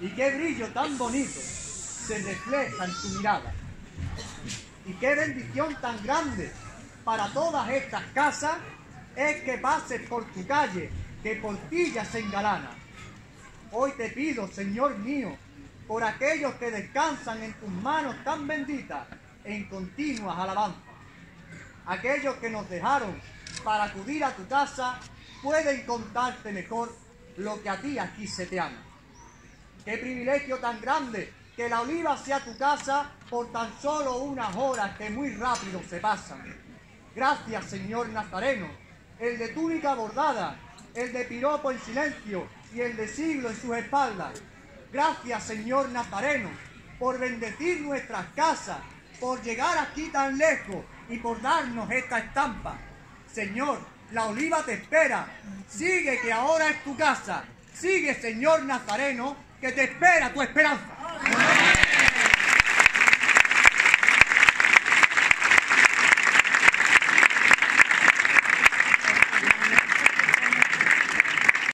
Y qué brillo tan bonito se refleja en tu mirada. Y qué bendición tan grande para todas estas casas es que pases por tu calle, que por ti ya se engalana. Hoy te pido, Señor mío, por aquellos que descansan en tus manos tan benditas en continuas alabanzas. Aquellos que nos dejaron para acudir a tu casa pueden contarte mejor lo que a ti aquí se te ama. Qué privilegio tan grande que la oliva sea tu casa por tan solo unas horas que muy rápido se pasan. Gracias, Señor Nazareno, el de túnica bordada, el de piropo en silencio y el de siglo en sus espaldas. Gracias, Señor Nazareno, por bendecir nuestras casas, por llegar aquí tan lejos y por darnos esta estampa. Señor, la oliva te espera. Sigue que ahora es tu casa. Sigue, Señor Nazareno, que te espera tu esperanza.